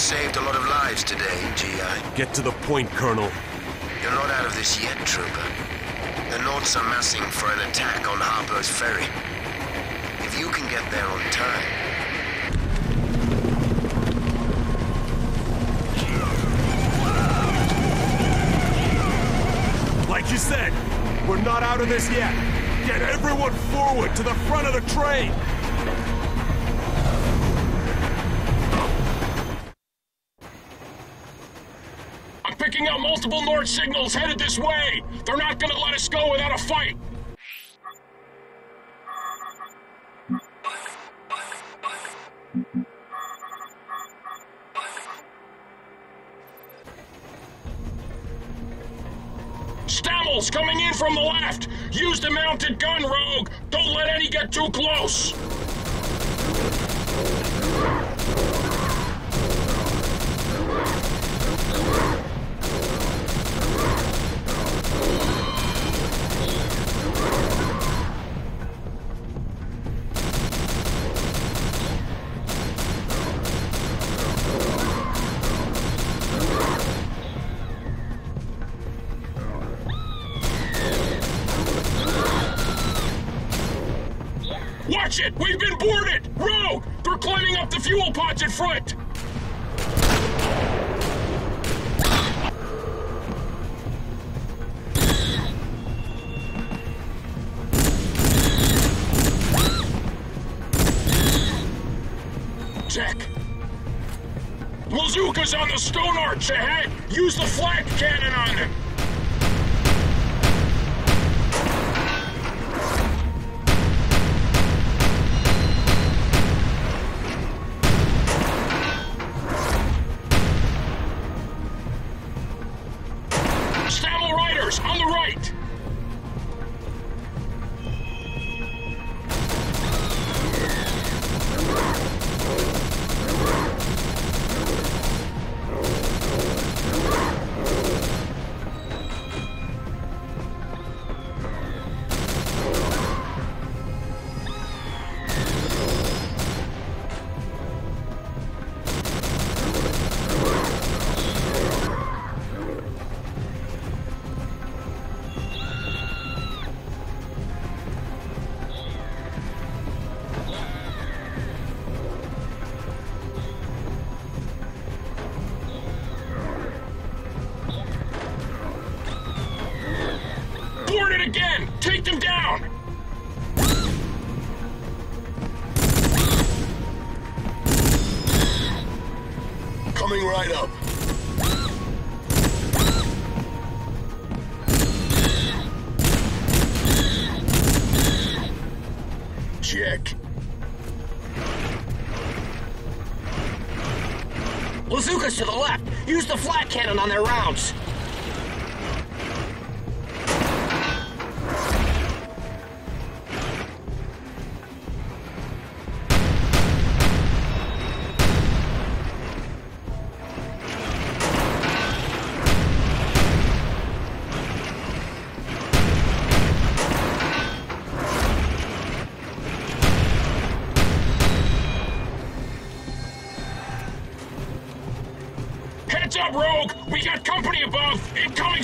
saved a lot of lives today, GI. Get to the point, Colonel. You're not out of this yet, Trooper. The Norts are massing for an attack on Harper's Ferry. If you can get there on time, Like you said, we're not out of this yet. Get everyone forward to the front of the train! I'm picking up multiple Nort signals headed this way. They're not gonna let us go without a fight. Stammel's coming in from the left. Use the mounted gun, Rogue. Don't let any get too close. We've been boarded! Rogue! They're climbing up the fuel pods in front! Check. Bazooka's on the stone arch ahead! Use the flak coming right up. Check. Bazookas to the left. Use the flak cannon on their rounds.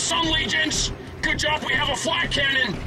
Sun Legions! Good job we have a flak cannon!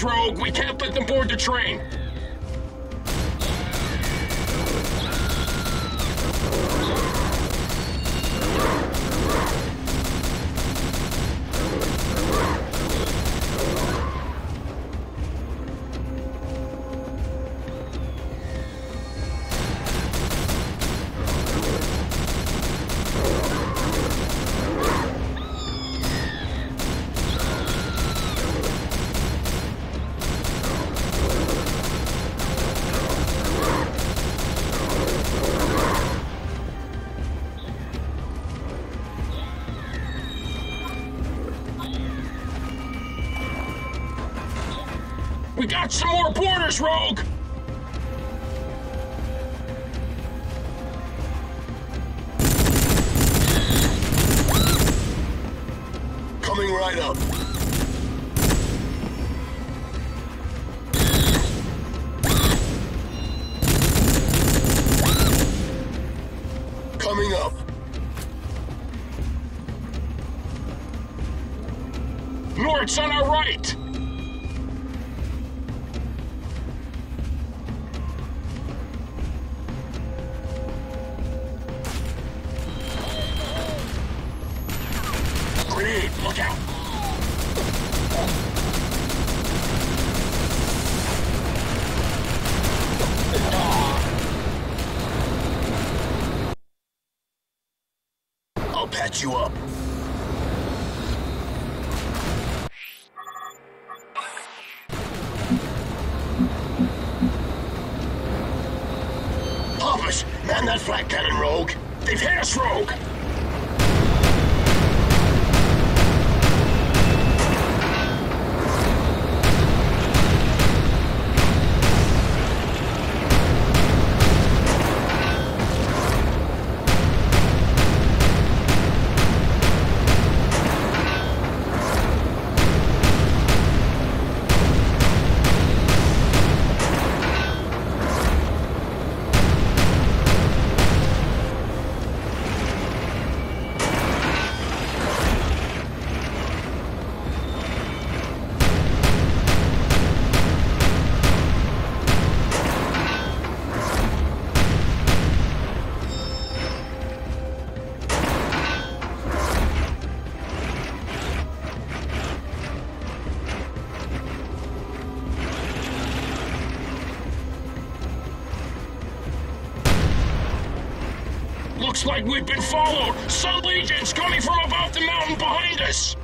Rogue! We can't let them board the train! Rogue! Grenade, look out! I'll patch you up. Hoppus, man that flak cannon, Rogue. They've hit us, Rogue! Like we've been followed! Some legions coming from above the mountain behind us!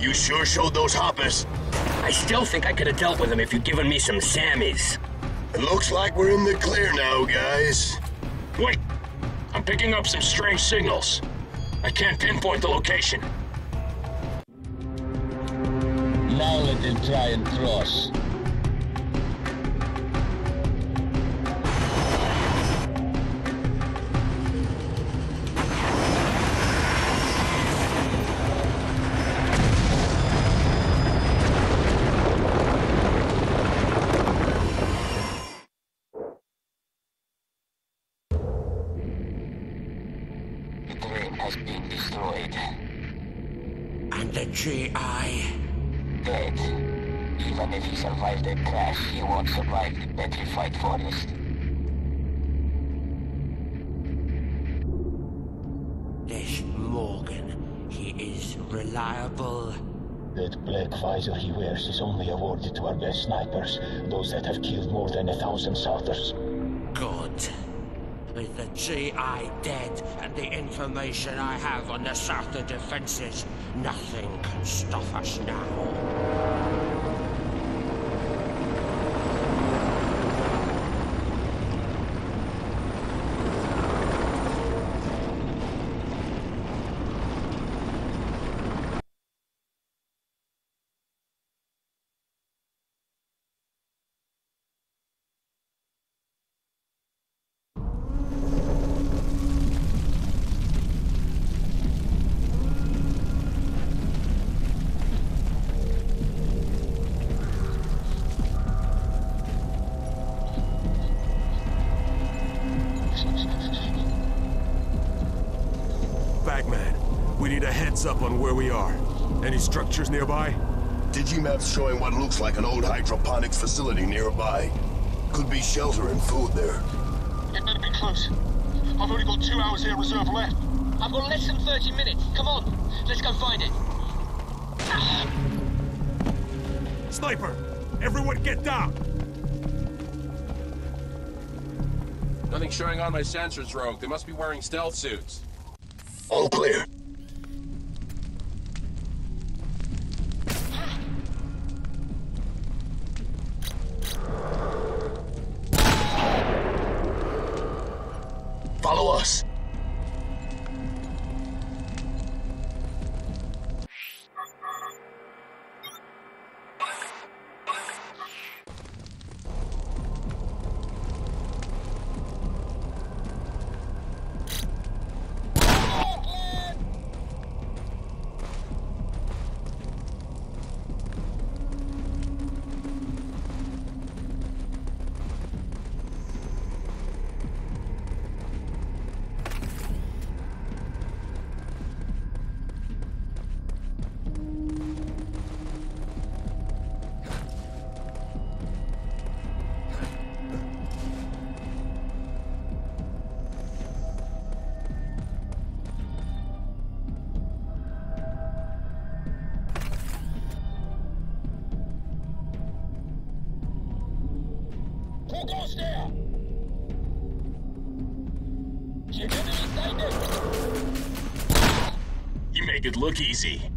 You sure showed those hoppers. I still think I could have dealt with them if you'd given me some Sammys. It looks like we're in the clear now, guys. Wait! I'm picking up some strange signals. I can't pinpoint the location. Now let them try and cross. And the GI? Dead. Even if he survived the crash, he won't survive the petrified forest. This Morgan, he is reliable. That black visor he wears is only awarded to our best snipers, those that have killed more than a thousand Southers. GI dead and the information I have on the Souther defenses, nothing can stop us now. Structures nearby? Digimaps showing what looks like an old hydroponics facility nearby. Could be shelter and food there. It better be close. I've only got two hours air reserve left. I've got less than 30 minutes. Come on, let's go find it. Sniper! Everyone get down! Nothing showing on my sensors, Rogue. They must be wearing stealth suits. All clear. Look easy.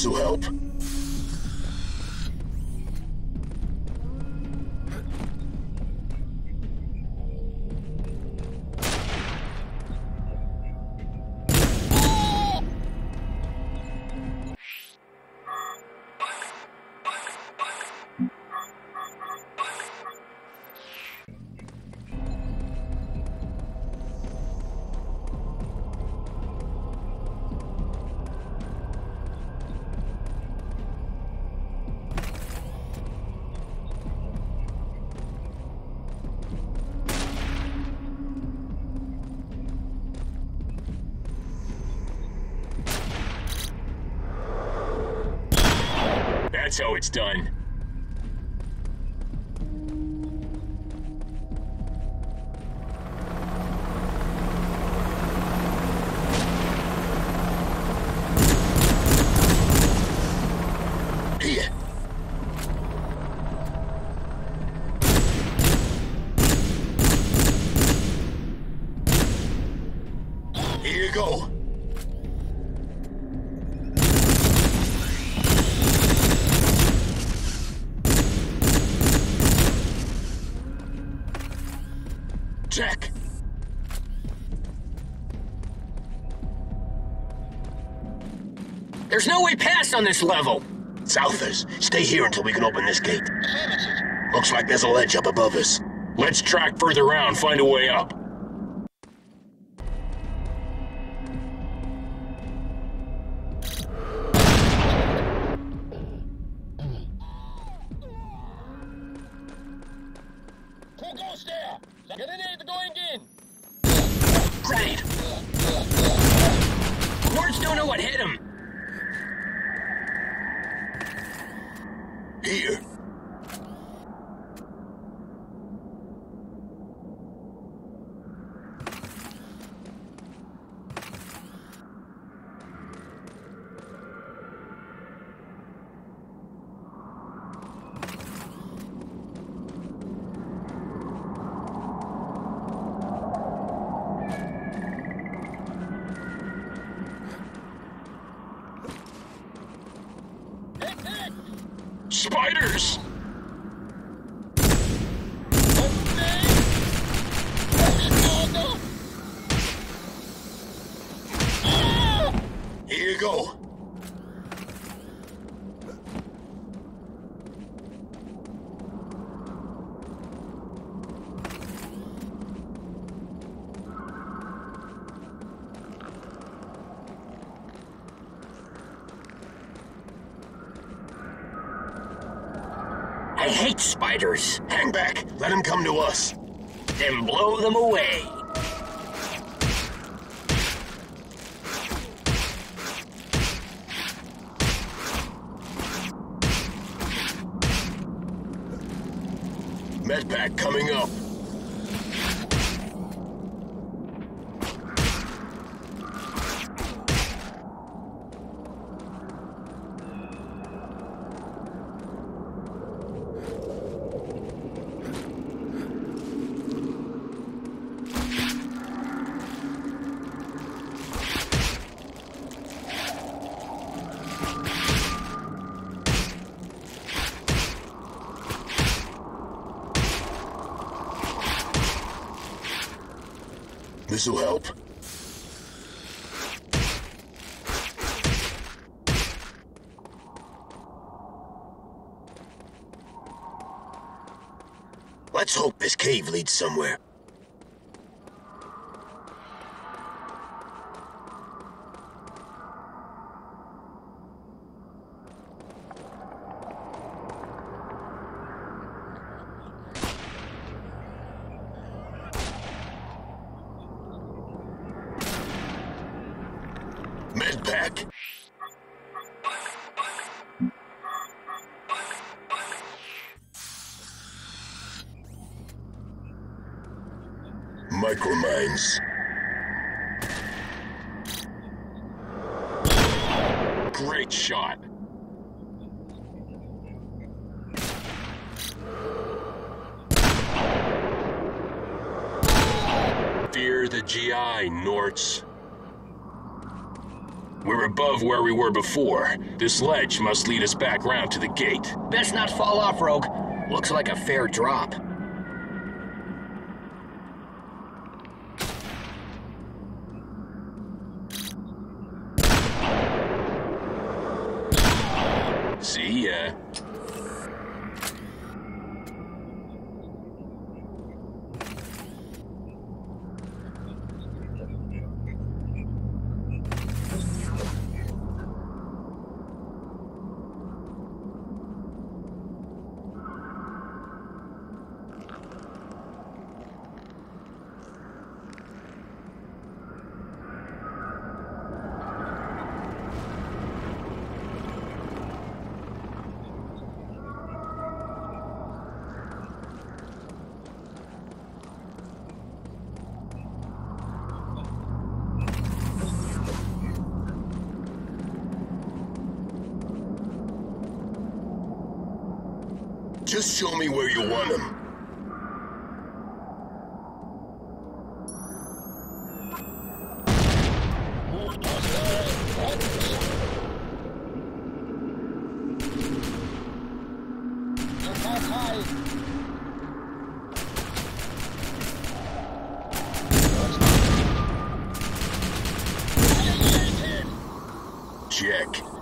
This'll help. How it's done. Here you go. There's no way past on this level. Southers, stay here until we can open this gate. Looks like there's a ledge up above us. Let's track further around, find a way up. Spiders! Here you go. I Hang back. Let them come to us. Then blow them away. Medpack coming up. This'll help. Let's hope this cave leads somewhere. We're above where we were before. This ledge must lead us back round to the gate. Best not fall off, Rogue. Looks like a fair drop. See ya. Just show me where you want him. Check.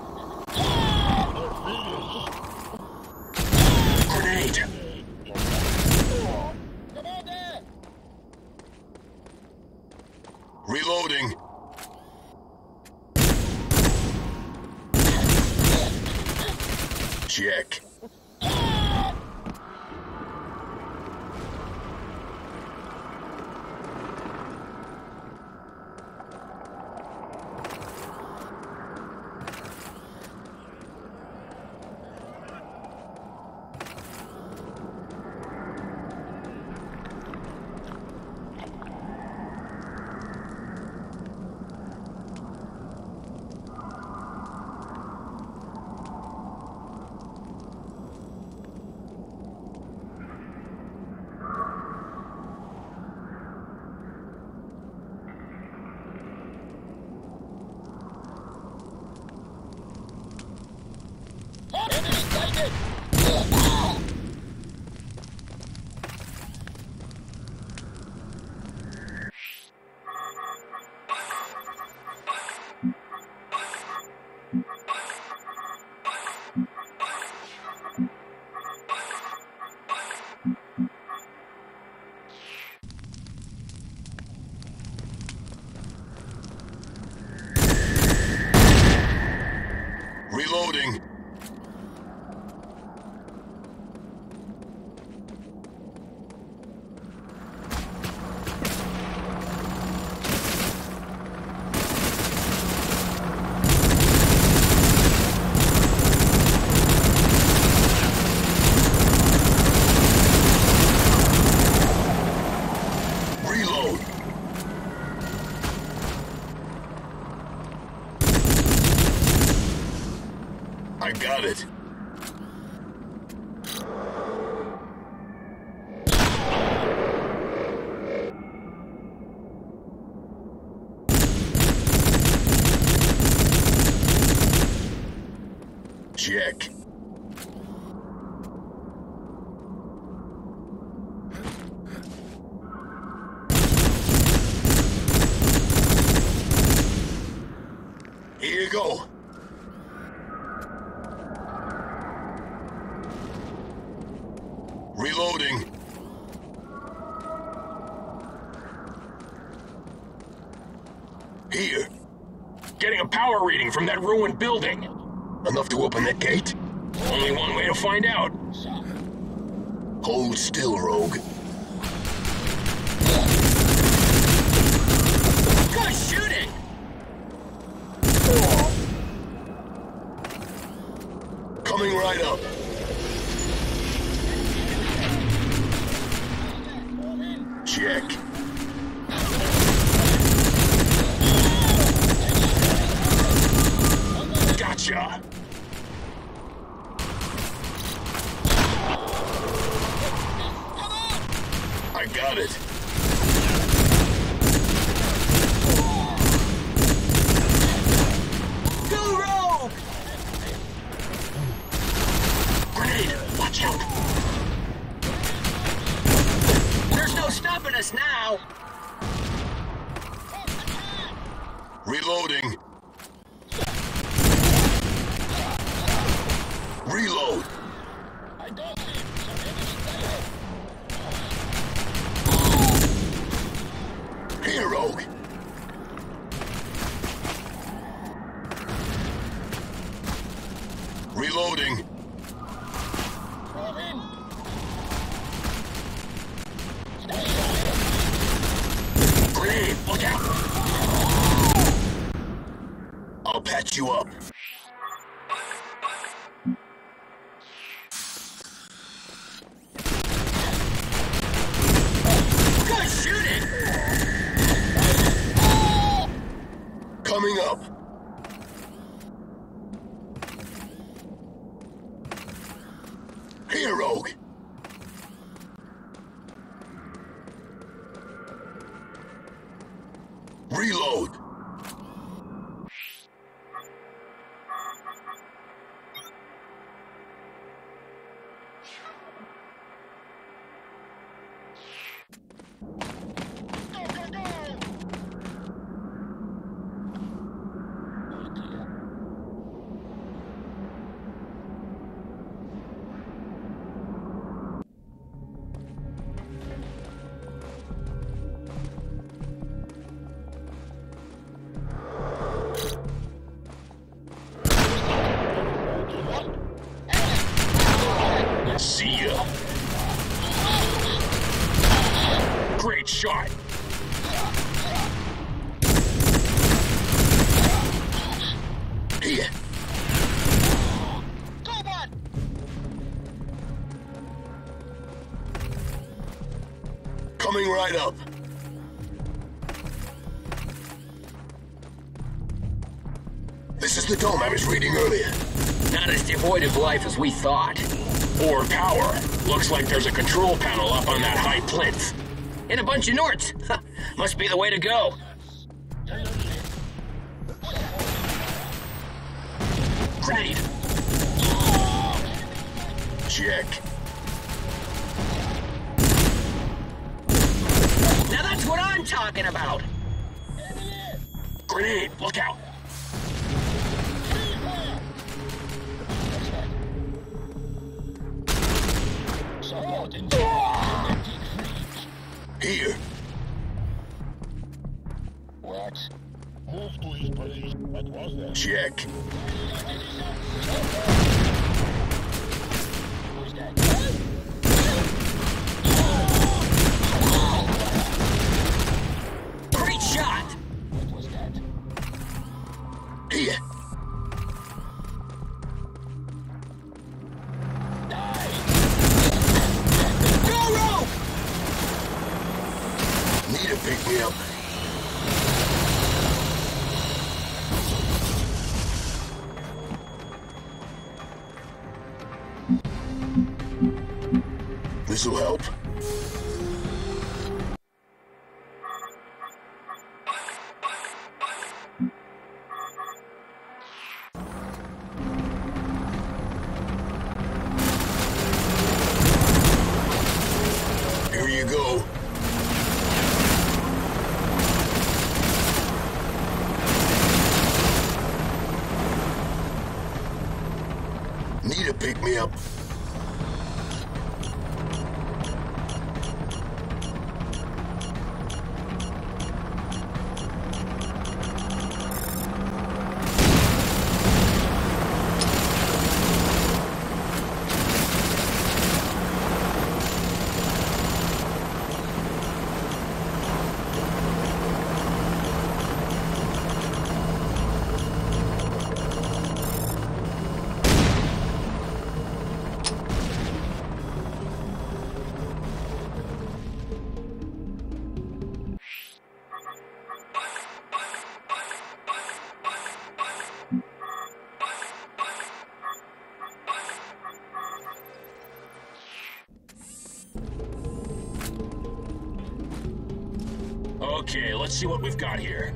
Go. Reloading. Here. Getting a power reading from that ruined building. Enough to open that gate? Only one way to find out. Hold still, Rogue. Reloading. Reload. Right up. This is the dome I was reading earlier. Not as devoid of life as we thought. Or power. Looks like there's a control panel up on that high plinth. And a bunch of Norts. Must be the way to go. Grenade. Check. Now that's what I'm talking about. Grenade, look out. Support in genetic. Here. What? Move to his position. What was that? Check. Let's see what we've got here.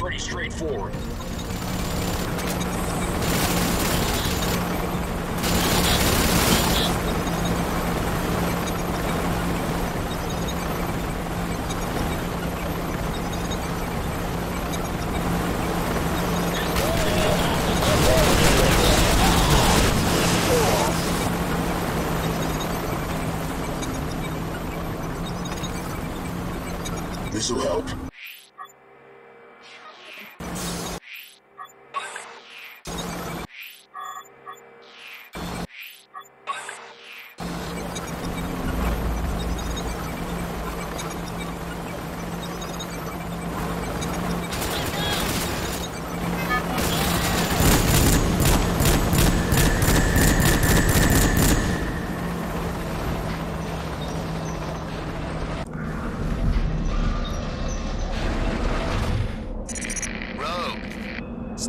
Pretty straightforward.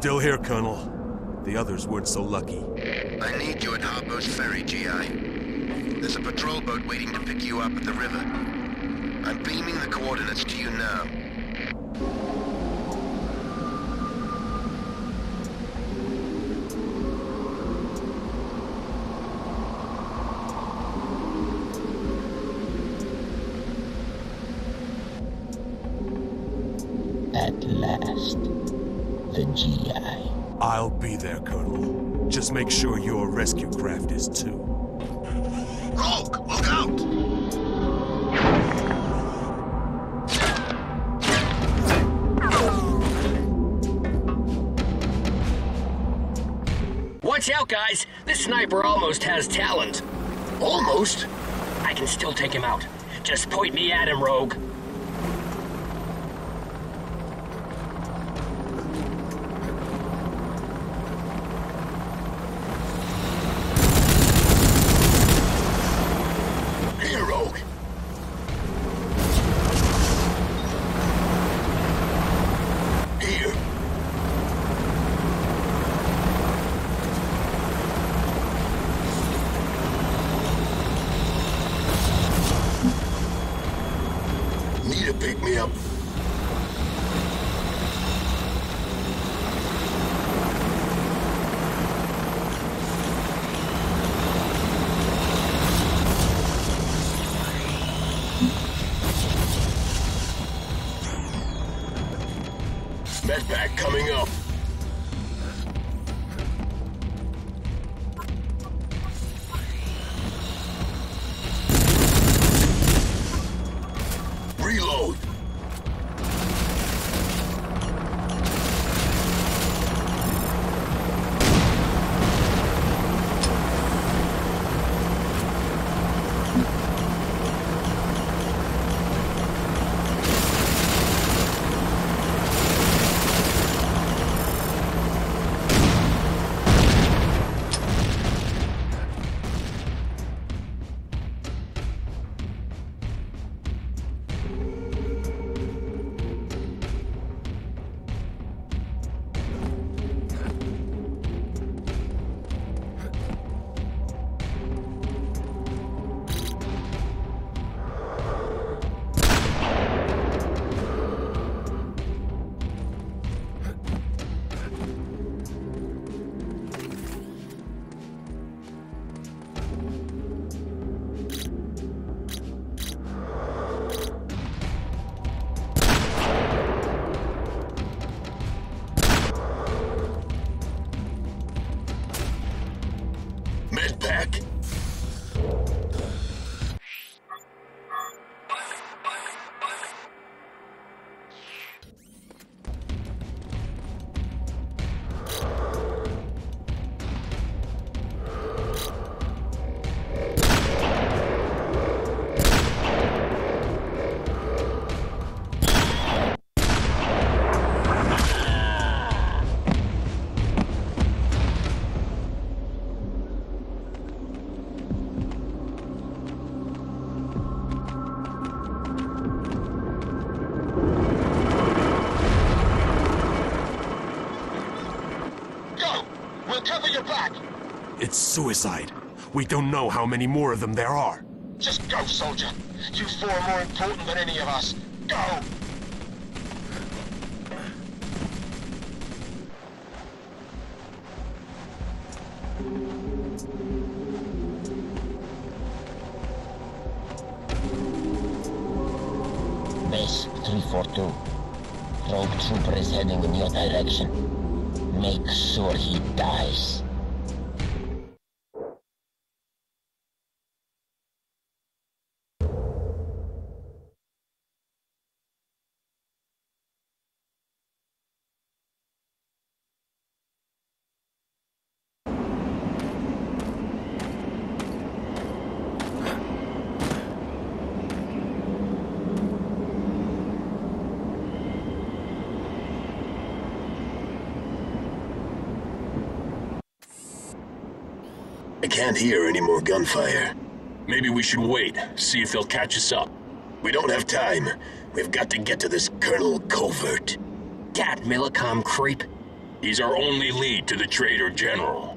Still here, Colonel. The others weren't so lucky. I need you at Harpo's Ferry, GI. There's a patrol boat waiting to pick you up at the river. I'm beaming the coordinates to you now. At last, the GI. I'll be there, Colonel. Just make sure your rescue craft is too. Rogue, look out! Watch out, guys. This sniper almost has talent. Almost. I can still take him out. Just point me at him, Rogue. It's suicide. We don't know how many more of them there are. Just go, soldier. You four are more important than any of us. Go! Base 342. Rogue trooper is heading in your direction. Make sure he dies. I can't hear any more gunfire. Maybe we should wait, see if they'll catch us up. We don't have time. We've got to get to this Colonel Covert. That Millicom creep. He's our only lead to the Traitor General.